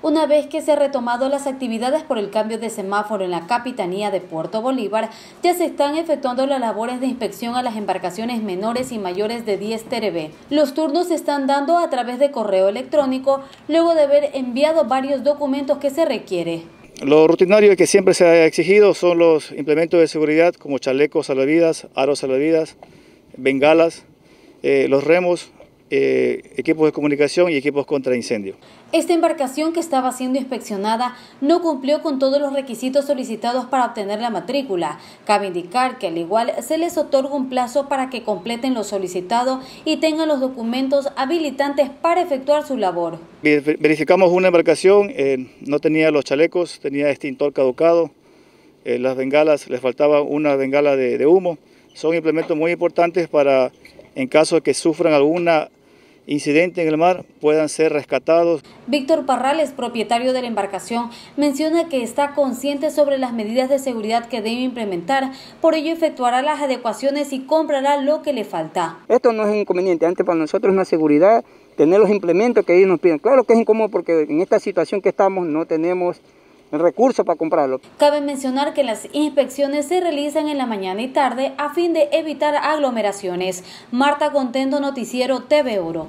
Una vez que se han retomado las actividades por el cambio de semáforo en la capitanía de Puerto Bolívar, ya se están efectuando las labores de inspección a las embarcaciones menores y mayores de 10 TRB. Los turnos se están dando a través de correo electrónico, luego de haber enviado varios documentos que se requiere. Lo rutinario que siempre se ha exigido son los implementos de seguridad como chalecos salvavidas, aros salvavidas, bengalas, eh, los remos, eh, equipos de comunicación y equipos contra incendio. Esta embarcación que estaba siendo inspeccionada no cumplió con todos los requisitos solicitados para obtener la matrícula. Cabe indicar que al igual se les otorga un plazo para que completen lo solicitado y tengan los documentos habilitantes para efectuar su labor. Verificamos una embarcación, eh, no tenía los chalecos, tenía extintor caducado, eh, las bengalas, les faltaba una bengala de, de humo. Son implementos muy importantes para, en caso de que sufran alguna incidente en el mar puedan ser rescatados. Víctor Parrales, propietario de la embarcación, menciona que está consciente sobre las medidas de seguridad que debe implementar, por ello efectuará las adecuaciones y comprará lo que le falta. Esto no es inconveniente, antes para nosotros es una seguridad tener los implementos que ellos nos piden. Claro que es incómodo porque en esta situación que estamos no tenemos el recurso para comprarlo. Cabe mencionar que las inspecciones se realizan en la mañana y tarde a fin de evitar aglomeraciones. Marta Contento, Noticiero TV Euro.